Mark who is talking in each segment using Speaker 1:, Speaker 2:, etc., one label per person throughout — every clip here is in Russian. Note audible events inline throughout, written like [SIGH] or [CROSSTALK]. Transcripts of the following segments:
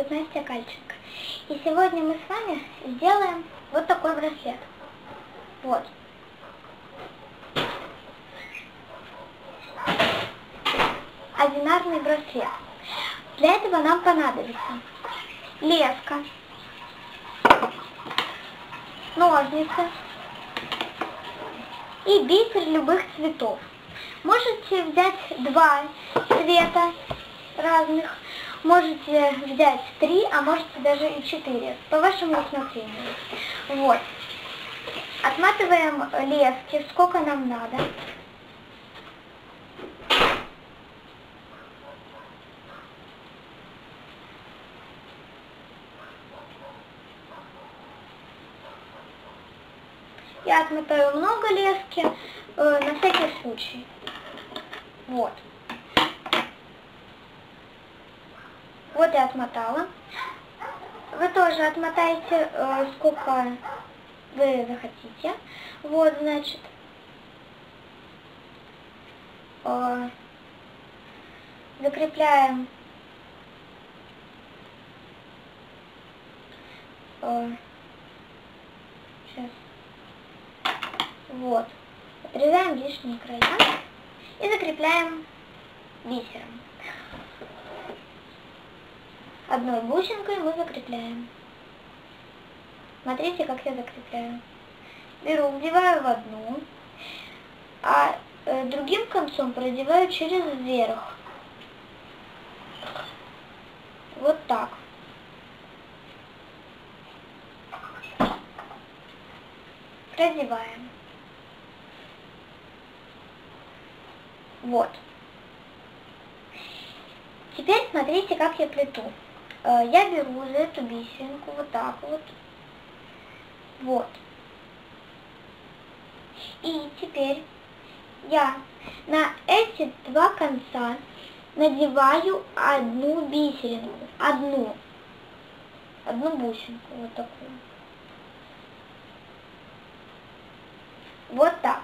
Speaker 1: зовут Настя Кальченко. И сегодня мы с вами сделаем вот такой браслет. Вот. Одинарный браслет. Для этого нам понадобится леска, ножницы и бисер любых цветов. Можете взять два цвета разных, можете взять три, а можете даже и четыре, по вашему усмотрению. Вот. Отматываем лески, сколько нам надо. Я отмотаю много лески, э, на всякий случай. Вот. Вот я отмотала. Вы тоже отмотаете, э, сколько вы захотите. Вот, значит. Э, закрепляем э, сейчас. Вот. Отрезаем лишние края и закрепляем бисером. Одной бусинкой мы закрепляем. Смотрите, как я закрепляю. Беру, вдеваю в одну, а э, другим концом продеваю через верх. Вот так. Продеваем. Вот. Теперь смотрите, как я плету. Э, я беру за эту бисеринку вот так вот. Вот. И теперь я на эти два конца надеваю одну бисеринку. Одну. Одну бусинку. Вот такую. Вот так.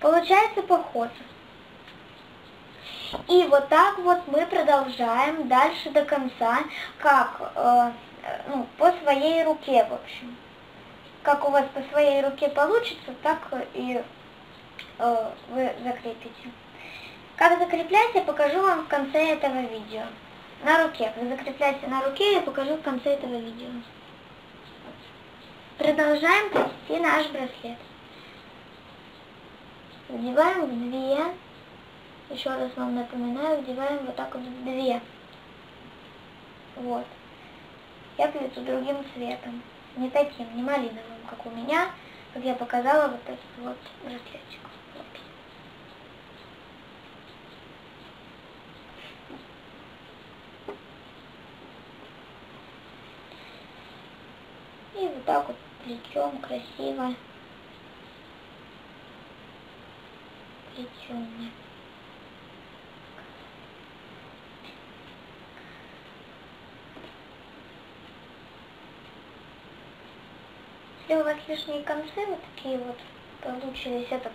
Speaker 1: Получается похоже. И вот так вот мы продолжаем дальше до конца, как э, ну, по своей руке, в общем. Как у вас по своей руке получится, так и э, вы закрепите. Как закреплять, я покажу вам в конце этого видео. На руке. Как закреплять на руке, я покажу в конце этого видео. Продолжаем плести наш браслет. Вдеваем в две. Еще раз вам напоминаю, вдеваем вот так вот в две. Вот. Я плету другим цветом. Не таким, не малиновым, как у меня, как я показала вот этот вот браслетик. И вот так вот плетем красиво. плетеные. Если у вас лишние концы, вот такие вот получились, этот,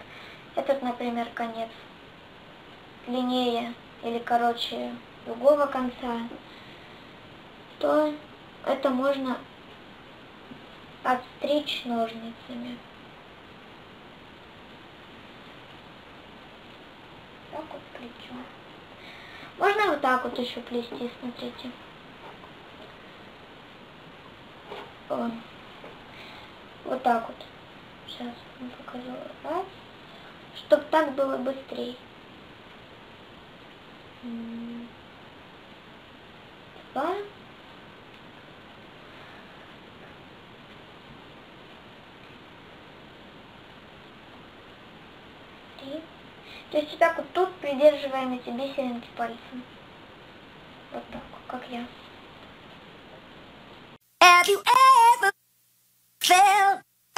Speaker 1: этот, например, конец длиннее или короче другого конца, то это можно отстричь ножницами. плечо. Можно вот так вот еще плести, смотрите. Вот так вот. Сейчас вам покажу. Раз. Чтобы так было быстрее. Два. Три. То есть вот так вот тут придерживаем эти бисеринки пальцем. Вот так, как я.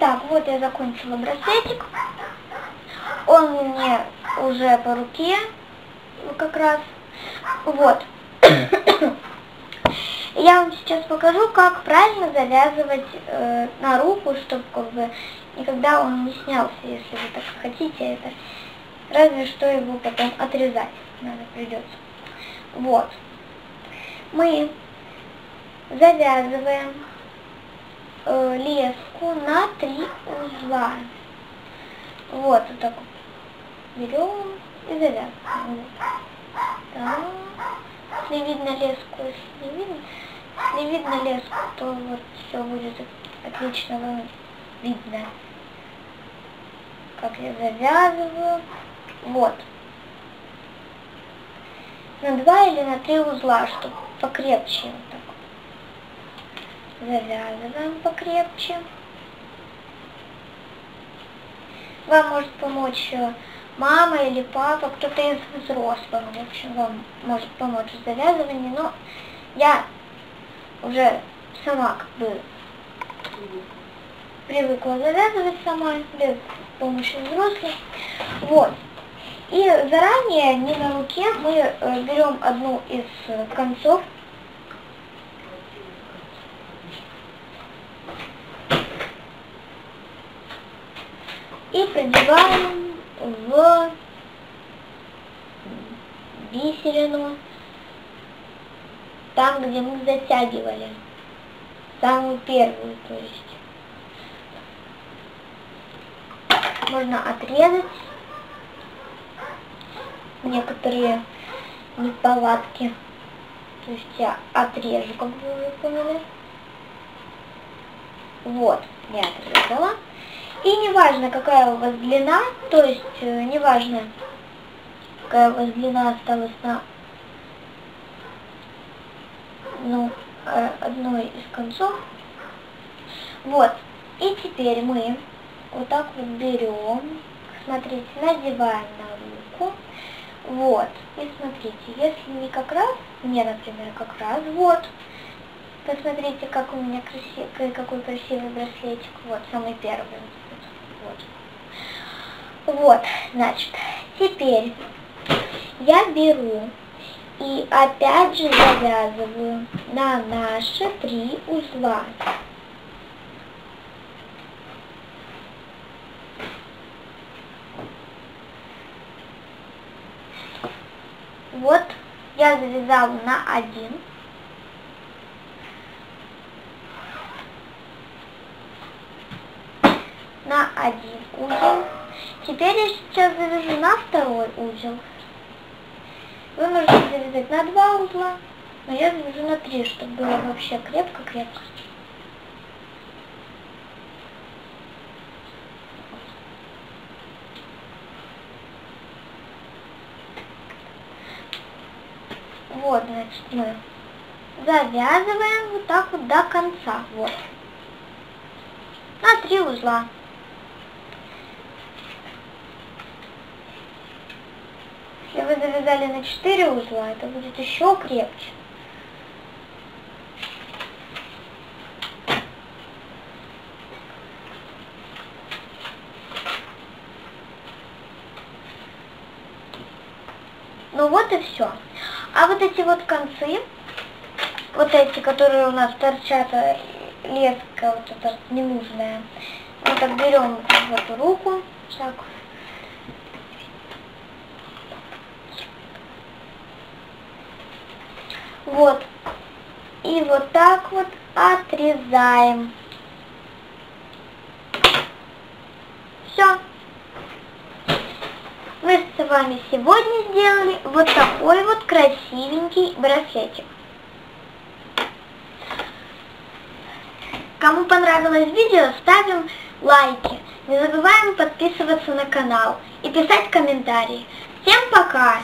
Speaker 1: Я закончила браслетик. Он мне уже по руке как раз. Вот. [COUGHS] Я вам сейчас покажу, как правильно завязывать э, на руку, чтобы как бы никогда он не снялся, если вы так хотите это. Разве что его потом отрезать надо придется. Вот. Мы завязываем леску на три узла. Вот, вот так. Берем и завязываем. Так. Если видно леску, если не видно, если видно леску, то вот все будет отлично видно. Как я завязываю. Вот. На два или на три узла, чтобы покрепче. Завязываем покрепче. Вам может помочь э, мама или папа, кто-то из взрослых, в общем, вам может помочь в завязывании, но я уже сама как бы привыкла завязывать сама, без помощи взрослых. Вот. И заранее, не на руке, мы э, берем одну из э, концов и продеваем в бисерину, там, где мы затягивали, самую первую, то есть. Можно отрезать некоторые неполадки. То есть я отрежу, как вы уже поняли. Вот, я отрезала. И неважно, какая у вас длина, то есть э, неважно, какая у вас длина осталась на ну, э, одной из концов. Вот. И теперь мы вот так вот берем, смотрите, надеваем на руку. Вот. И смотрите, если не как раз, мне, например, как раз, вот. Посмотрите, как у меня красивый, какой красивый браслетик. Вот, самый первый. Вот. Значит, теперь я беру и опять же завязываю на наши три узла. Вот я завязала на один. На один узел. Теперь я сейчас завяжу на второй узел. Вы можете завязать на два узла, но я завяжу на три, чтобы было вообще крепко-крепко. Вот, значит, мы завязываем вот так вот до конца. Вот. На три узла. Вы завязали на 4 узла, это будет еще крепче. Ну вот и все. А вот эти вот концы, вот эти, которые у нас торчат, э, леска вот эта ненужная, мы так берем в эту руку, так, Вот. И вот так вот отрезаем. Все. Мы с вами сегодня сделали вот такой вот красивенький браслетик. Кому понравилось видео, ставим лайки. Не забываем подписываться на канал и писать комментарии. Всем пока!